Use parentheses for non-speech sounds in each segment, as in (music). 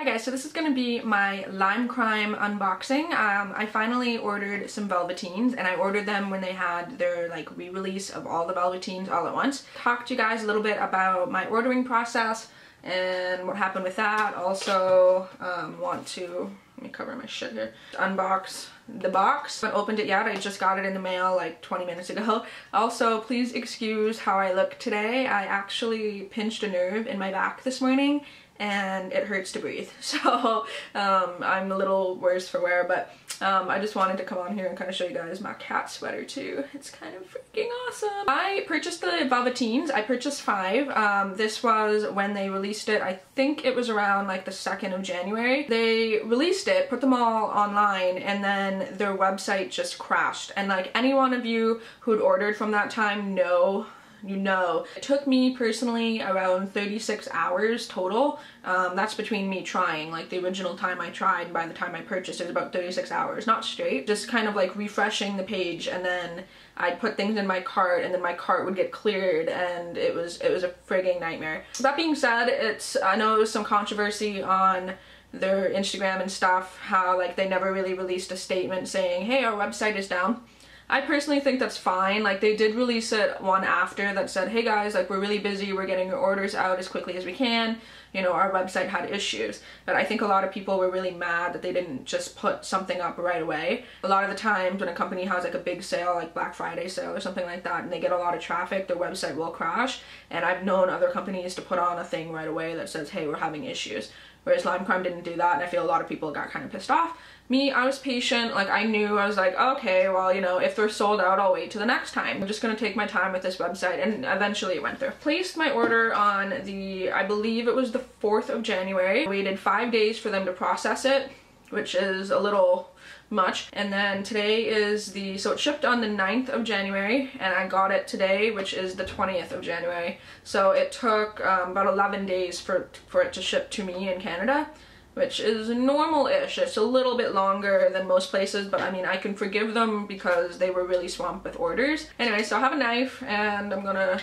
Hi guys, so this is going to be my Lime Crime unboxing. Um, I finally ordered some Velvetines and I ordered them when they had their like re-release of all the Velvetines all at once. Talk to you guys a little bit about my ordering process and what happened with that. Also um, want to, let me cover my shit here, unbox the box. I haven't opened it yet, I just got it in the mail like 20 minutes ago. (laughs) Also, please excuse how I look today. I actually pinched a nerve in my back this morning and it hurts to breathe. (laughs) So um, I'm a little worse for wear, but um, I just wanted to come on here and kind of show you guys my cat sweater too. It's kind of freaking awesome. I purchased the Velvetines. I purchased five. Um, this was when they released it. I think it was around like the 2nd of January. They released it, put them all online, and then their website just crashed. And like any one of you who'd ordered from that time know you know. It took me personally around 36 hours total. Um, that's between me trying. Like the original time I tried by the time I purchased it was about 36 hours. Not straight, just kind of like refreshing the page and then I'd put things in my cart and then my cart would get cleared and it was it was a frigging nightmare. That being said, it's I know there was some controversy on their Instagram and stuff, how like they never really released a statement saying, hey, our website is down. I personally think that's fine. Like they did release it one after that said, hey guys, like we're really busy, we're getting your orders out as quickly as we can. You know, our website had issues. But I think a lot of people were really mad that they didn't just put something up right away. A lot of the times when a company has like a big sale, like Black Friday sale or something like that, and they get a lot of traffic, their website will crash. And I've known other companies to put on a thing right away that says, hey, we're having issues. Whereas Lime Crime didn't do that, and I feel a lot of people got kind of pissed off. Me, I was patient, like I knew, I was like, okay, well, you know, if they're sold out, I'll wait to the next time. I'm just gonna take my time with this website, and eventually it went through. Placed my order on the, I believe it was the 4th of January. Waited five days for them to process it, which is a little much. And then today is the, so it shipped on the 9th of January and I got it today, which is the 20th of January. So it took um, about 11 days for, for it to ship to me in Canada which is normal-ish. It's a little bit longer than most places, but I mean, I can forgive them because they were really swamped with orders. Anyway, so I have a knife and I'm gonna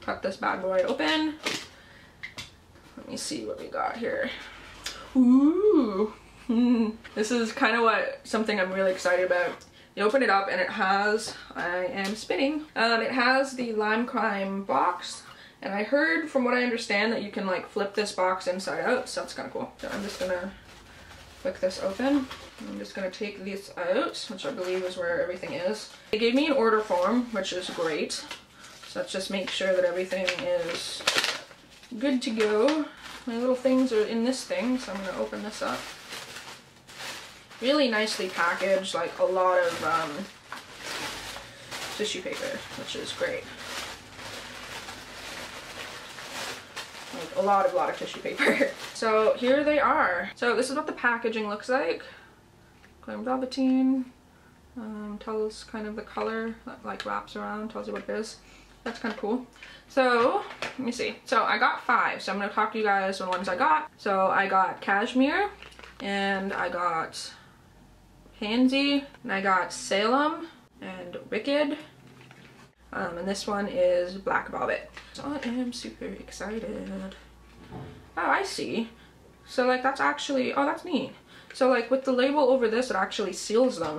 cut this bad boy open. Let me see what we got here. Ooh. (laughs) this is kind of what something I'm really excited about. You open it up and it has, I am spinning, um, it has the Lime Crime box and I heard from what I understand that you can like flip this box inside out, so that's kind of cool. So I'm just gonna flick this open. I'm just gonna take this out, which I believe is where everything is. They gave me an order form, which is great. So let's just make sure that everything is good to go. My little things are in this thing, so I'm gonna open this up. Really nicely packaged, like a lot of um, tissue paper, which is great. like a lot of lot of tissue paper. (laughs) so here they are. So this is what the packaging looks like. Glam Velvetine um, tells kind of the color that like wraps around, tells you what it is. That's kind of cool. So, let me see. So I got five, so I'm going to talk to you guys on the ones I got. So I got Cashmere, and I got Pansy, and I got Salem, and Wicked, um, and this one is Black Velvet. So I am super excited. Oh, I see. So like that's actually, oh that's neat. So like with the label over this, it actually seals them.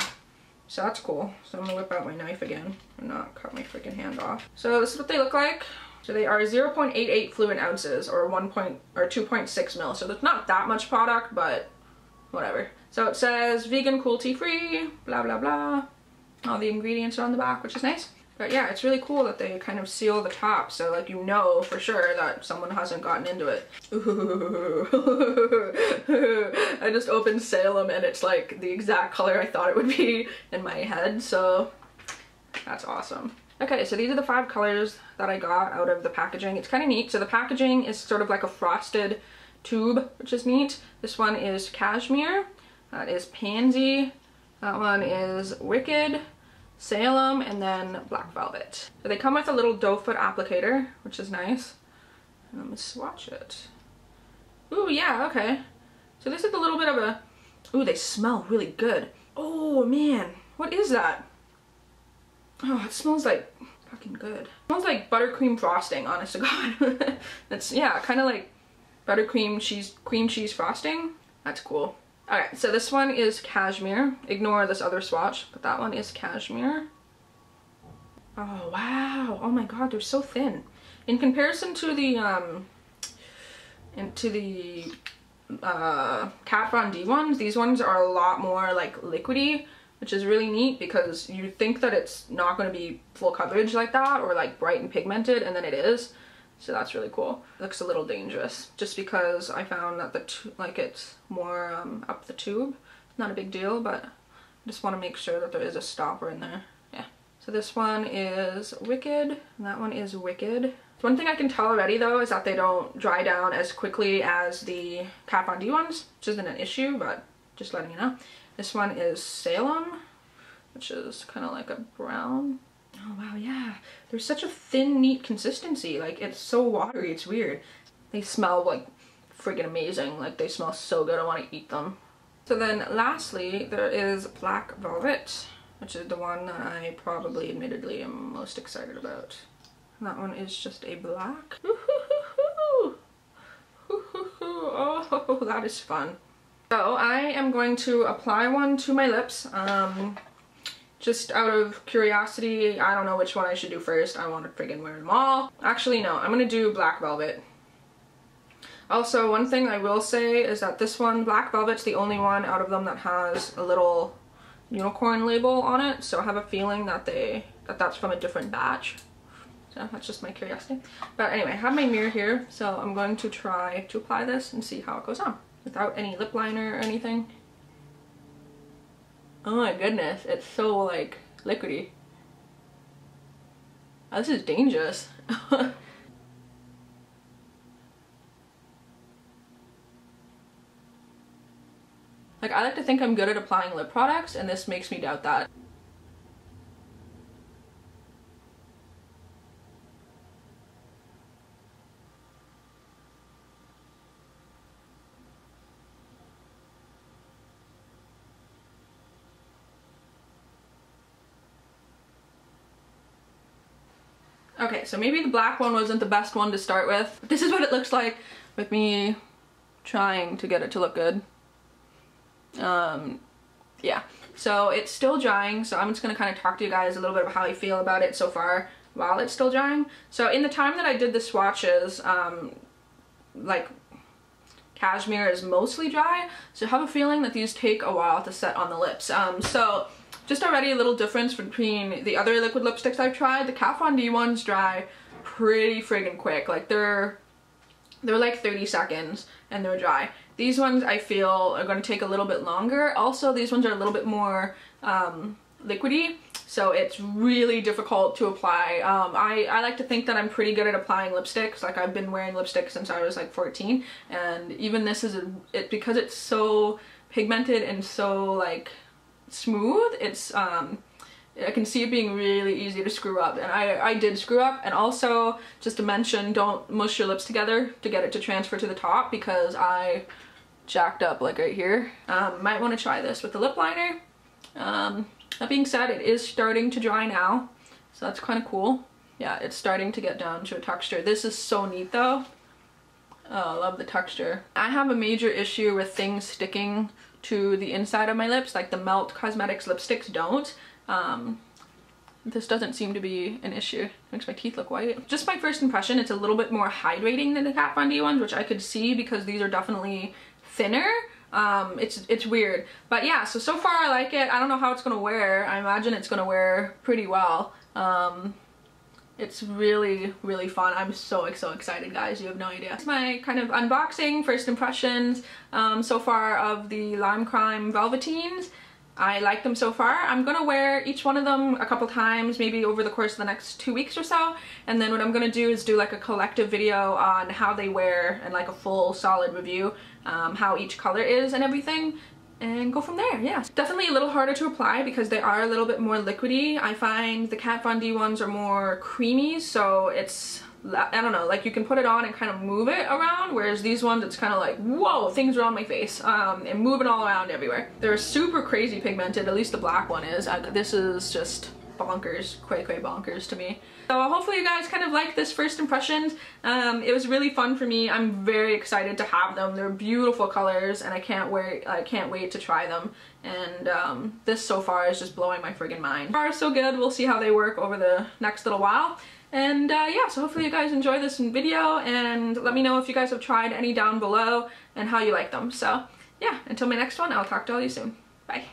So that's cool. So I'm gonna whip out my knife again and not cut my freaking hand off. So this is what they look like. So they are 0.88 fluid ounces or 1 point or 2.6 mil. So there's not that much product, but whatever. So it says vegan, cruelty free, blah, blah, blah. All the ingredients are on the back, which is nice. But yeah, it's really cool that they kind of seal the top so like you know for sure that someone hasn't gotten into it. (laughs) I just opened Salem and it's like the exact color I thought it would be in my head so that's awesome. Okay, so these are the five colors that I got out of the packaging. It's kind of neat. So the packaging is sort of like a frosted tube, which is neat. This one is Cashmere. That is Pansy. That one is Wicked. Salem, and then Black Velvet. So they come with a little doe foot applicator, which is nice. Let me swatch it. Ooh, yeah, okay. So this is a little bit of a, ooh, they smell really good. Oh man, what is that? Oh, it smells like fucking good. It smells like buttercream frosting, honest to God. (laughs) it's, yeah, kind of like buttercream cheese, cream cheese frosting. That's cool. Alright, so this one is cashmere. Ignore this other swatch, but that one is cashmere. Oh, wow. Oh my god, they're so thin. In comparison to the, um, and to the uh, Kat Von D ones, these ones are a lot more like liquidy, which is really neat because you think that it's not going to be full coverage like that or like bright and pigmented and then it is. So that's really cool. It looks a little dangerous just because I found that the like it's more um, up the tube. Not a big deal, but I just want to make sure that there is a stopper in there. Yeah. So this one is Wicked and that one is Wicked. One thing I can tell already though is that they don't dry down as quickly as the Kat Von D ones, which isn't an issue, but just letting you know. This one is Salem, which is kind of like a brown. Oh wow, yeah. They're such a thin, neat consistency. Like it's so watery, it's weird. They smell like freaking amazing. Like they smell so good, I want to eat them. So then lastly, there is Black Velvet, which is the one that I probably admittedly am most excited about. That one is just a black. (laughs) Oh, (laughs) that is fun. So I am going to apply one to my lips. Um, just out of curiosity, I don't know which one I should do first. I want to friggin' wear them all. Actually, no, I'm gonna do Black Velvet. Also, one thing I will say is that this one, Black Velvet's the only one out of them that has a little unicorn label on it. So I have a feeling that they that that's from a different batch. So that's just my curiosity. But anyway, I have my mirror here, so I'm going to try to apply this and see how it goes on without any lip liner or anything. Oh my goodness, it's so like liquidy. Oh, this is dangerous. (laughs) like I like to think I'm good at applying lip products and this makes me doubt that. Okay, so maybe the black one wasn't the best one to start with. This is what it looks like with me trying to get it to look good. Um, yeah, so it's still drying, so I'm just gonna kind of talk to you guys a little bit about how I feel about it so far while it's still drying. So in the time that I did the swatches, um, like cashmere is mostly dry, so I have a feeling that these take a while to set on the lips. Um, so just already a little difference between the other liquid lipsticks I've tried. The Kat Von D ones dry pretty friggin' quick. Like they're they're like 30 seconds and they're dry. These ones I feel are going to take a little bit longer. Also, these ones are a little bit more um, liquidy, so it's really difficult to apply. Um, I, I like to think that I'm pretty good at applying lipsticks. Like I've been wearing lipstick since I was like 14, and even this is a, it because it's so pigmented and so like smooth. It's um, I can see it being really easy to screw up and I, I did screw up and also just to mention don't mush your lips together to get it to transfer to the top because I jacked up like right here. Um, might want to try this with the lip liner. Um, that being said it is starting to dry now so that's kind of cool. Yeah it's starting to get down to a texture. This is so neat though. Oh, I love the texture. I have a major issue with things sticking to the inside of my lips, like the Melt Cosmetics lipsticks don't. Um, this doesn't seem to be an issue. It makes my teeth look white. Just my first impression, it's a little bit more hydrating than the Kat Von D ones, which I could see because these are definitely thinner. Um, it's it's weird. But yeah, so so far I like it. I don't know how it's gonna wear. I imagine it's gonna wear pretty well. Um, it's really, really fun. I'm so, so excited, guys. You have no idea. It's my kind of unboxing, first impressions um, so far of the Lime Crime Velvetines. I like them so far. I'm gonna wear each one of them a couple times, maybe over the course of the next two weeks or so. And then what I'm gonna do is do like a collective video on how they wear and like a full solid review, um, how each color is and everything and go from there, yeah. Definitely a little harder to apply because they are a little bit more liquidy. I find the Kat Von D ones are more creamy, so it's, I don't know, like you can put it on and kind of move it around, whereas these ones it's kind of like, whoa, things are on my face, um, and moving all around everywhere. They're super crazy pigmented, at least the black one is. I, this is just bonkers, cray cray bonkers to me. So hopefully you guys kind of like this first impressions. Um, it was really fun for me. I'm very excited to have them. They're beautiful colors and I can't wait, I can't wait to try them. And um, this so far is just blowing my friggin' mind. So far so good. We'll see how they work over the next little while. And uh, yeah, so hopefully you guys enjoy this video and let me know if you guys have tried any down below and how you like them. So yeah, until my next one, I'll talk to all you soon. Bye.